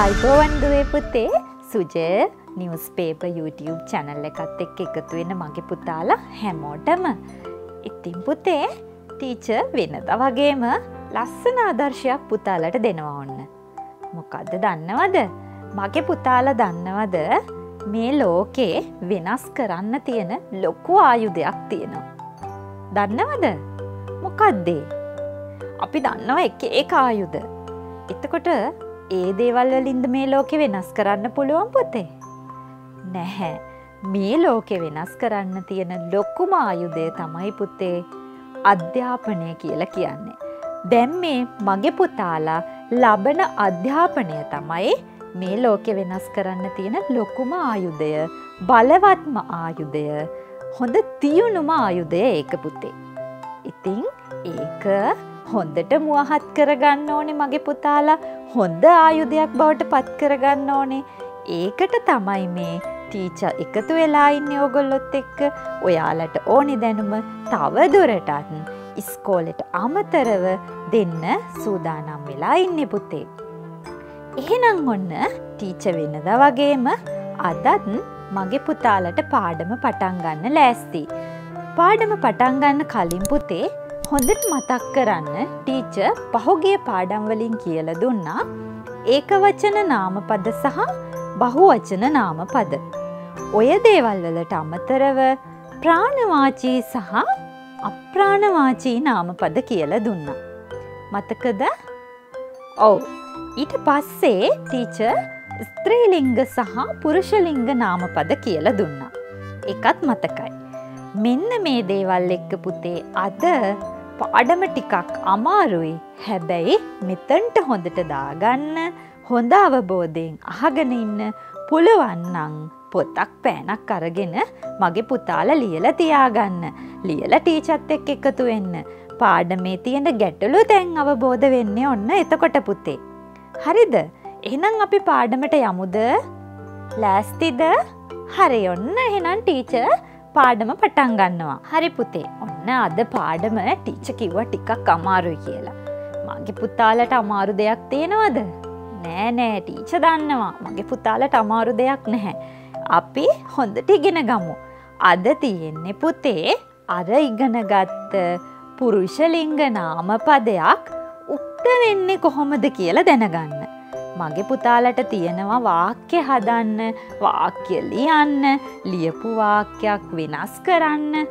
අයිබෝවන්දුවේ පුතේ සුජය නිවස් පේප YouTube channel එකත් එක් එකතු වෙන මගේ පුතාලා හැමෝටම. ඉතින් පුතේ ටීච වෙනද වගේම ලස්සන ආදර්ශයක් පුතාලට දෙනවා ඔන්න. මොකක්ද දන්නවද? මගේ පුතාල දන්නවද? මේ ලෝකේ වෙනස් කරන්න තියෙන ලොකු ආයුධයක් තියෙනවා. දන්නවද? මොකක්දේ අපි දන්නව එක ඒ ආයුද එතකොට ඒ දේවල් වලින්ද මේ ලෝකෙ වෙනස් කරන්න පුළුවන් පොතේ. නැහැ මේ ලෝකෙ වෙනස් කරන්න තියෙන ලොකුම ආයුදය තමයි පුතේ අධ්‍යාපනය කියලා කියන්නේ. දැම් මේ මගේ පුතාලා ලබන අධ්‍යාපනය තමයි මේ ලෝකෙ වෙනස් කරන්න තියෙන ලොකුම ආයුදය බලවත්ම ආයුදය හොඳ තියුණුම ආයුදය ඒක පුතේ. ඉතිං ඒක හොඳට මුවහත් කරගන්න ඕනේ මගේ පුතාලා හොඳ ආයුධයක් බවට පත් කරගන්න ඕනේ ඒකට තමයි මේ ටීච එකතු වෙලා ඉන්න ඕගොල්ලොත් එක්ක ඔයාලට ඕනි දැනුම තවදුරටත් ඉස්කෝලෙට අමතරව දෙන්න සූදානම් වෙලා ඉන්න පුතේ. එහෙනම් ඔන්න ටීච වෙනද වගේම අදත් මගේ පුතාලට පාඩම පටන්ගන්න ලෑස්ති. පාඩම පටන්ගන්න කලින් පුතේ හොඳට මතක් කරන්න ටීච පහුගිය පාඩම්වලින් කියල දුන්නා ඒක වචන නාමපද සහ බහුවචන නාමපද. ඔය දේවල් වලට අමතරව ප්‍රාණවාචී සහ අප්‍රාණවාචී නාමපද කියල දුන්න. මතකද? ඔව් ඊට පස්සේ ටීච ස්ත්‍රීලිංග සහ පුරුෂලිංග නාමපද කියල දුන්න. එකත් මතකයි. මෙන්න මේ දේවල් එක්ක පුතේ අද පාඩම ටිකක් අමාරුයි. හැබැයි මෙතන්ට හොඳට දාගන්න හොඳ අවබෝධයෙන් අහගෙන ඉන්න පුළුවන්නං පොතක් පෑනක් අරගෙන මගේ පුතාල ලියල තියාගන්න. ලියල ටීචත් එක් එකතු වෙන්න. පාඩමේ තියෙන ගැටලු තැන් අවබෝධ වෙන්නේ ඔන්න එතකොට පුතේ. හරිද? එහෙනම් අපි පාඩමට යමුද? ලෑස්තිද? හරි ඔන්න එහෙනම් ටීච පාඩම පටන් ගන්නවා. හරි පුතේ ඔන්න අද පාඩම ටීච කිව්ව ටිකක් අමාරුයි කියලා. මගේ පුතාලට අමාරු දෙයක් තියෙනවද? නෑ නෑ ටීච දන්නවා මගේ පුතාලට අමාරු දෙයක් නැහැ. අපි හොඳට ඉගෙන ගමු. අද තියෙන්නේ පුතේ අර ඉගෙනගත්ත පුරුෂලිංග නාමපදයක් උක්ත වෙන්නේ කොහොමද කියලා දැනගන්න. මගේ පුතාලට තියෙනවා වාක්‍ය හදන්න වාක්‍ය ලියන්න ලියපු වාක්‍යයක් වෙනස් කරන්න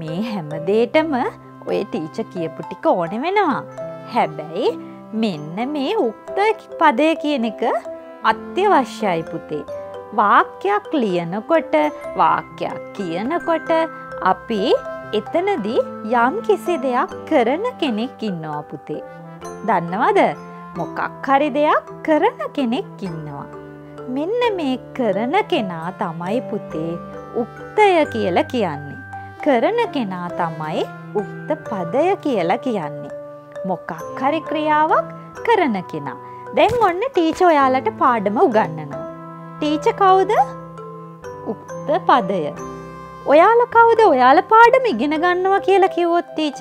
මේ හැමදේටම ඔය ටීච කියපු ටික ඕන වෙනවා. හැබැයි මෙන්න මේ උක්ත පදය කියන එක අත්‍යවශ්‍යයි පුතේ. වාක්‍යයක් ලියනකොට වාක්‍යයක් කියනකොට අපි එතනදී යම් කිසි දෙයක් කරන කෙනෙක් ඉන්නවා පුතේ. දන්නවද මොකක් හරි දෙයක් කරන කෙනෙක් ඉන්නවා. මෙන්න මේ කරන කෙනා තමයි පුතේ උක්තය කියලා කියන්නේ. කරන කෙනා තමයි උක්ත පදය කියලා කියන්නේ. මොකක් හරි ක්‍රියාවක් කරන කෙනා. දැන් ඔන්න ටීච ඔයාලට පාඩම උගන්නනවා. ටීච කවුද? උක්ත පදය. ඔයාල කවුද ඔයාල පාඩම ඉගෙන ගන්නවා කියලා කිව්වොත් ටීච.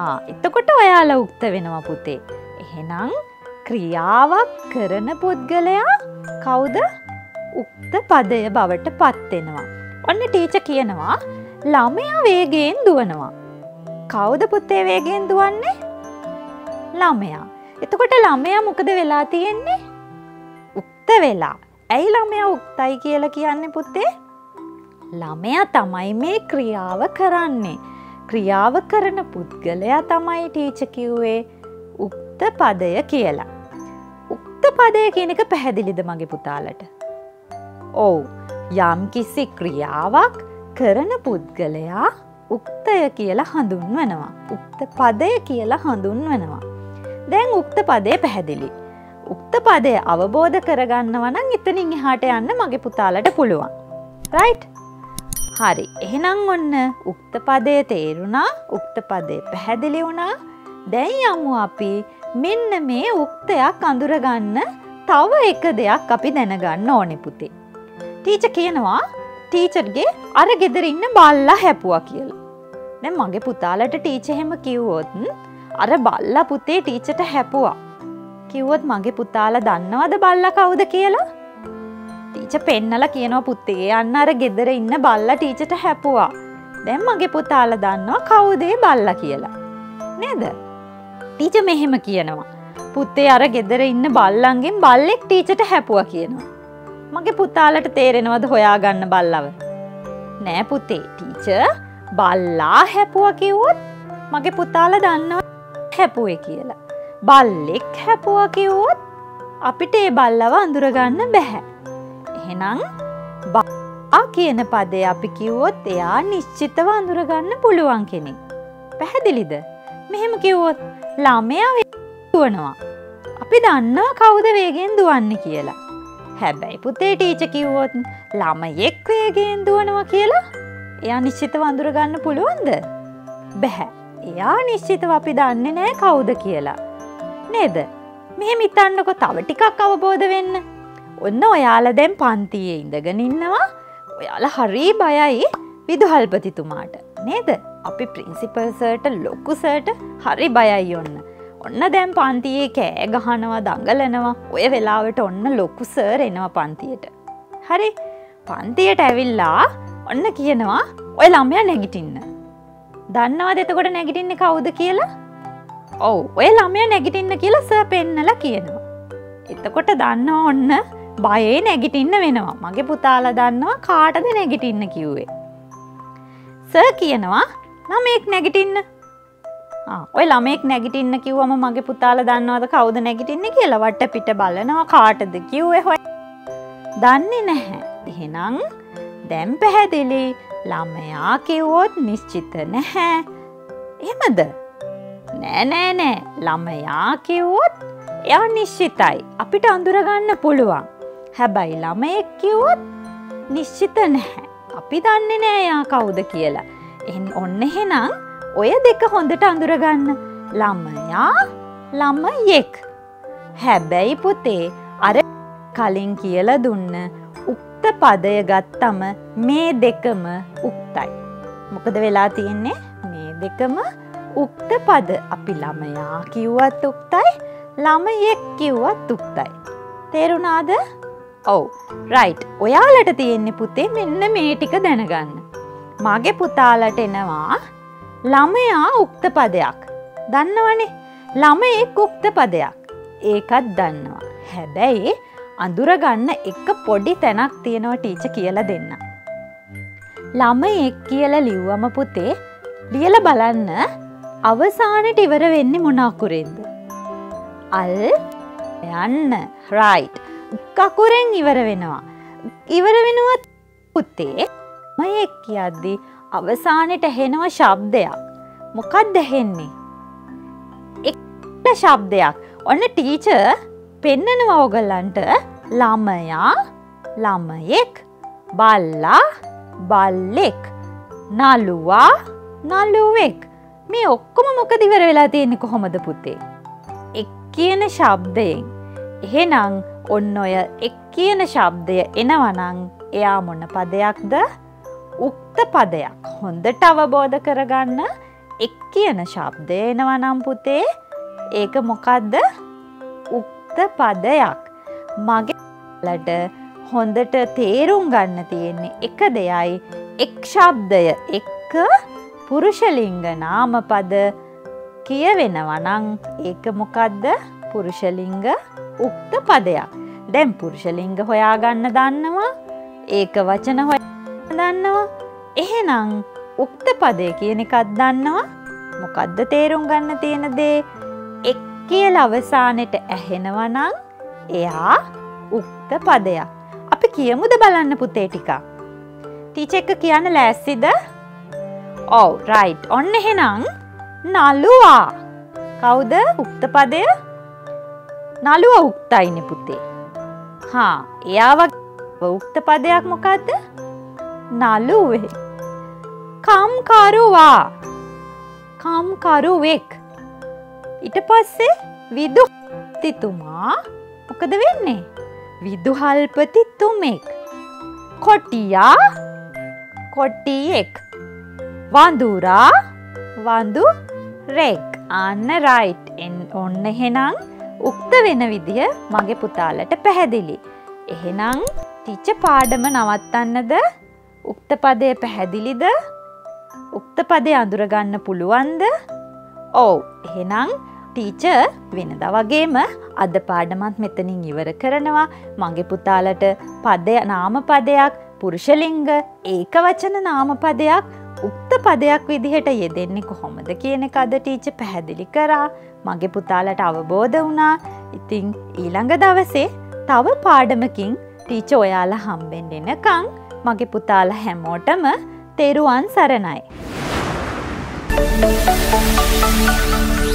ආ එතකොට ඔයාලා උක්ත වෙනවා පුතේ. එහෙනම් ක්‍රියාවක් කරන පුද්ගලයා කවුද උක්ත පදය බවට පත්වෙනවා. ඔන්න ටීච කියනවා ළමයා වේගයෙන් දුවනවා. කවුද පුත්තේ වේගෙන් දුවන්නේ? ළමයා. එතකොට ළමයා මොකද වෙලා තියෙන්නේ? උක්ත වෙලා. ඇයි ළමයා උක්තයි කියලා කියන්නේ පුතේ? ළමයා තමයි මේ ක්‍රියාව කරන්නේ. ක්‍රියාව කරන පුද්ගලයා තමයි ටීච කිව්වේ උක්ත පදය කියලා. උක්ත පදය කියන එක පැහැදිලිද මගේ පුතාලට. ඔවු යම් කිසි ක්‍රියාවක් කරන පුද්ගලයා උක්තය කියලා හඳුන්වනවා. උක්ත පදය කියලා හඳුන්වනවා. දැන් උක්ත පදය පැහැදිලි. උක්ත පදය අවබෝධ කරගන්නවනම් එතනින් එහාට යන්න මගේ පුතාලට පුළුවන්. රයිට්? හරි එහෙනම් ඔන්න උක්ත පදය තේරුණා උක්ත පදය පැහැදිලි වුණා දැන් යමු අපි මෙන්න මේ උක්තයක් අඳුරගන්න තව එක දෙයක් අපි දැනගන්න ඕනෙ පුතේ. ටීච කියනවා ටීචර්ගේ අර ගෙදර ඉන්න බල්ලා හැපුවා කියලා. දැන් මගේ පුතාලට ටීච එහෙම කිව්වොත් අර බල්ලා පුතේ ටීචට හැපුවා. කිව්වොත් මගේ පුතාල දන්නවද බල්ල කවුද කියලා? ටීච පෙන්නල කියනවා පුත්තේ අන්න අර ගෙදර ඉන්න බල්ල ටීචට හැපුවා. දැම් මගේ පුතාල දන්නවා කවුදේ බල්ල කියලා. නේද? ටීච මෙහෙම කියනවා. පුත්තේ අර ගෙදර ඉන්න බල්ලන්ගෙන් බල්ලෙක් ටීචට හැපුවා කියනවා. මගේ පුතාලට තේරෙනවද හොයාගන්න බල්ලව. නෑ පුතේ ටීච බල්ලා හැපුව කිව්වොත් මගේ පුතාල දන්නව හැපුවේ කියලා. බල්ලෙක් හැපුව කිව්වොත් අපිට ඒ බල්ලව අඳුරගන්න බැහැ. එහෙනම් බා කියන පදේ අපි කිව්වොත් එයා නිශ්චිතව අඳුරගන්න පුළුවන් කෙනෙක්. පැහැදිලිද? මෙහෙම කිව්වොත් ළමයා දුවනවා. අපි දන්නවා කවුද වේගෙන් දුවන්නේ කියලා. හැබැයි පුතේ ටීච කිව්වොත් ළමයෙක් වේගෙන් දුවනවා කියලා එයා නිශ්චිතව අඳුරගන්න පුළුවන්ද? බැහැ. එයා නිශ්චිතව අපි දන්නේ නෑ කවුද කියලා. නේද? මෙහෙම හිතන්නකො තව ටිකක් අවබෝධ වෙන්න. ඔන්න ඔයාලා දැන් පන්තියේ ඉඳගෙන ඉන්නවා. ඔයාලා හරි බයයි විදුහල්පතිතුමාට. නේද? අපි ප්‍රින්සිපල් සර්ට ලොකු සර්ට හරි බයයි ඔන්න. ඔන්න දැන් පන්තියේ කෑ ගහනවා දඟලනවා ඔය වෙලාවට ඔන්න ලොකු සර් එනවා පන්තියට. හරි පන්තියට ඇවිල්ලා ඔන්න කියනවා ඔය ළමයා නැගිටින්න. දන්නවද එතකොට නැගිටින්න කවුද කියලා? ඔව් ඔය ළමයා නැගිටින්න කියලා සර් පෙන්නලා කියනවා. එතකොට දන්නවා ඔන්න බයේ නැගිටින්න වෙනවා. මගේ පුතාලා දන්නවා කාටද නැගිටින්න කිව්වේ. සර් කියනවා ළමයෙක් නැගිටින්න. ඔය ළමෙක් නැගිටින්න කිව්වම මගේ පුතාලා දන්නවද කවුද නැගිටින්නේ කියලා වට පිට බලනවා කාටද කිව්වේ හොය. දන්නේ නැහැ. එහෙනම් දැන් පැහැදිලි ළමයා කිව්වොත් නිශ්චිත නැහැ. එහෙමද? නෑ නෑ නෑ ළමයා කිව්වොත් එයා නිශ්චිතයි. අපිට අඳුරගන්න පුළුවන්. හැබැයි ළමයෙක් කිව්වොත් නිශ්චිත නැහැ. අපි දන්නේ නෑ යා කවුද කියලා. එහෙන් ඔන්න එහෙනම් ඔය දෙක හොඳට අඳුරගන්න ළමයා ළමයෙක්. හැබැයි පුතේ අර කලින් කියල දුන්න උක්ත පදය ගත්තම මේ දෙකම උක්තයි. මොකද වෙලා තියෙන්නේ මේ දෙකම උක්ත පද අපි ළමයා කිව්වත් උක්තයි ළමයෙක් කිව්වත් උක්තයි. තේරුණාද? ඔව් රයිට් ඔයාලට තියෙන්නේ පුතේ මෙන්න මේ ටික දැනගන්න. මගේ පුතාලට එනවා ළමයා උක්ත පදයක්. දන්නවනේ ළමයෙක් උක්ත පදයක්. ඒකත් දන්නවා. හැබැයි අඳුරගන්න එක පොඩි තැනක් තියෙනවා ටීච කියල දෙන්න. ළමයෙක් කියල ලිව්වම පුතේ ලියල බලන්න අවසානට ඉවර වෙන්නේ මොනාකුරෙන්ද. අල් යන්න රයිට් කකුරෙන් ඉවර වෙනවා. ඉවර වෙනුවත් පුත්තේ මයෙක් කියද්දී අවසානයට හෙනවා ශබ්දයක්. මොකක් දැහෙන්නේ. එක්ට ශබ්දයක් ඔන්න ටීච පෙන්නනව ඔගල්ලන්ට ළමයා ළමයෙක් බල්ලා බල්ලෙක් නළුවා නළුවෙක් මේ ඔක්කොම මොකද ඉවර වෙලා තියෙන්නේ කොහොමද පුතේ. එක් කියන ශබ්දයෙන් එහෙනම් ඔන්න ඔය එක් කියන ශබ්දය එනවනං එයා මොන්න පදයක්ද උක්ත පදයක්. හොඳට අවබෝධ කරගන්න එක් කියන ශබ්දය එනවනම් පුතේ. ඒක මොකක්ද උක්ත පදයක්. මගේලට හොඳට තේරුම් ගන්න තියෙන්නේ එක දෙයයි එක් ශබ්දය. එක්ක පුරුෂලිංග නාමපද කියවෙනවනං ඒක මොකක්ද පුරුෂලිංග උක්ත පදයක්. දැම් පුරුෂලිංග හොයාගන්න දන්නවා. ඒක වචන හොය දන්නවා. එහෙනම් උක්ත පදය කියන එකත් දන්නවා මොකද්ද තේරුම් ගන්න තියෙන දේ එක් කියල අවසානෙට ඇහෙනවනං එයා උක්ත පදයක්. අපි කියමුද බලන්න පුතේ ටික. ටීච එක කියන්න ලෑස්සිද? ඔව් රයිට් ඔන්න එහෙනම් නළුවා කවුද උක්ත පදය? නළුව උක්තයිනේ පුතේ. හා එයා වගේ උක්ත පදයක් මොකද්ද? නළුවේ. කම්කරුවා කම්කරුවෙක් ඉට පස්සේ විදුතිතුමා මොකද වෙන්නේ? විදුහල්පතිතුමෙක් කොටියා කොටියෙක්. වඳුරා වඳු රෙක් අන්න රයිට් ඔන්න එහෙනම් උක්ත වෙන විදිහ මගේ පුතාලට පැහැදිලි. එහෙනම් ටිච්ච පාඩම නවත්තන්නද? උක්ත පදය පැහැදිලිද? උක්ත පදය අඳුරගන්න පුළුවන්ද? ඔව්. එහෙනම් ටීච වෙනද වගේම අද පාඩමත් මෙතනින් ඉවර කරනවා. මගේ පුතාලට පදය නාම පදයක් පුරුෂලිංග ඒක වචන නාම පදයක් උක්ත පදයක් විදිහට යෙදෙන්නේ කොහොමද කියන එක අද ටීච පැහැදිලි කරා. මගේ පුතාලට අවබෝධ වුණා. ඉතිං ඊළඟ දවසේ තව පාඩමකින් ටීච ඔයාලා හම්බෙන් එනකං මගේ පුතාලා හැමෝටම තෙරුවන් සරණයි. Thank you.